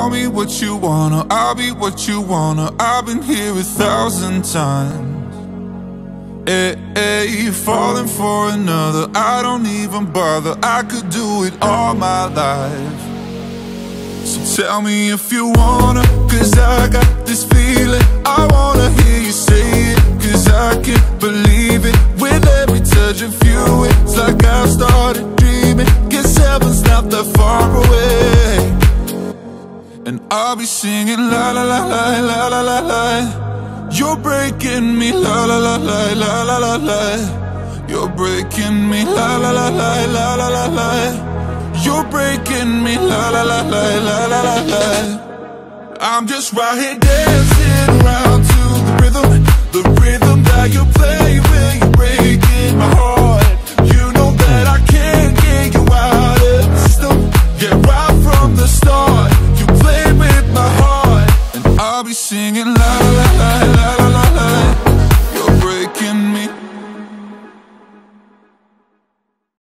Call me what you wanna, I'll be what you wanna. I've been here a thousand times. Eh, eh, hey, hey, falling for another, I don't even bother. I could do it all my life. So tell me if you wanna, cause I got this feeling. I wanna hear you say it, cause I can't believe it. With every touch of you, it's like I've started And I'll be singing la la la la la la la la. You're breaking me la la la la la la la la. You're breaking me la la la la la la la la. You're breaking me la la la la la la la la. I'm just right here dancing singing love